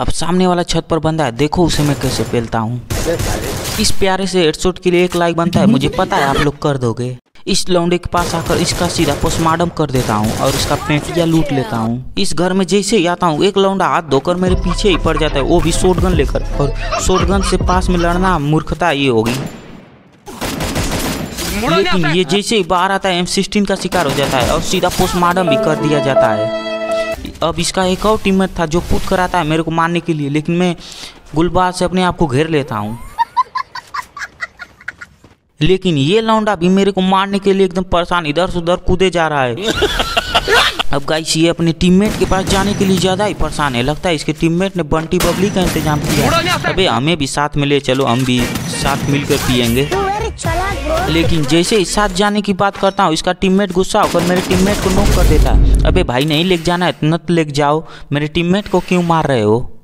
अब सामने वाला छत पर बंदा है, देखो उसे मैं कैसे पेलता हूँ। इस प्यारे से हेडशॉट के लिए एक लाइक बनता है, मुझे पता है आप लोग कर दोगे। इस लौंडे के पास आकर इसका सीधा पोस्टमार्टम कर देता हूँ और इसका पेटिया लूट लेता हूँ। इस घर में जैसे ही आता हूँ, एक लौंडा हाथ धोकर मेरे पीछे ही पड़ जाता है, वो भी शॉटगन लेकर। और शॉटगन से पास में लड़ना मूर्खता ये होगी। लेकिन ये जैसे ही बाहर आता है एम का शिकार हो जाता है और सीधा पोस्टमार्टम भी कर दिया जाता है। अब इसका एक और टीममेट था जो कूद कर आता है मेरे को मारने के लिए लेकिन मैं गुलबाज से अपने आप को घेर लेता हूँ। लेकिन ये लौंडा भी मेरे को मारने के लिए एकदम परेशान इधर से उधर कूदे जा रहा है। अब गाइस ये अपने टीममेट के पास जाने के लिए ज़्यादा ही परेशान है। लगता है इसके टीममेट ने बंटी बबली का इंतज़ाम किया। अबे हमें भी साथ में ले चलो हम भी साथ मिलकर पियेंगे। लेकिन जैसे ही साथ जाने की बात करता हूँ, इसका टीममेट गुस्सा होकर मेरे टीममेट को नोक कर देता है। अबे भाई, नहीं लेके जाना है न तो लेके जाओ। मेरे टीममेट को क्यों मार रहे हो?